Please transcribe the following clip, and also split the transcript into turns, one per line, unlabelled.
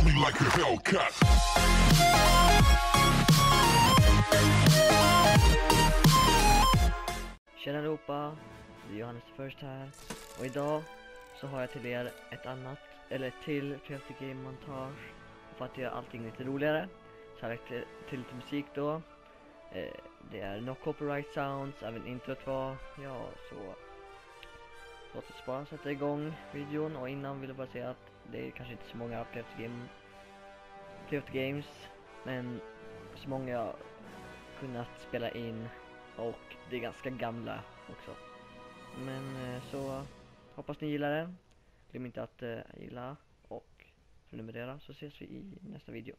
Tell me like a Hellcat.
Tjena allihopa, det är Johannes First här. Och idag så har jag till er ett annat, eller till Creative Game montage för att göra allting lite roligare. Så har jag lagt till, till lite musik då. Eh, det är no copyright sounds, även introt var, ja så. Låt oss bara sätta igång videon och innan vill jag bara säga att det är kanske inte så många Creative Game Games men så många jag kunnat spela in och det är ganska gamla också. Men eh, så hoppas ni gillar det. Glöm inte att eh, gilla och prenumerera så ses vi i nästa video.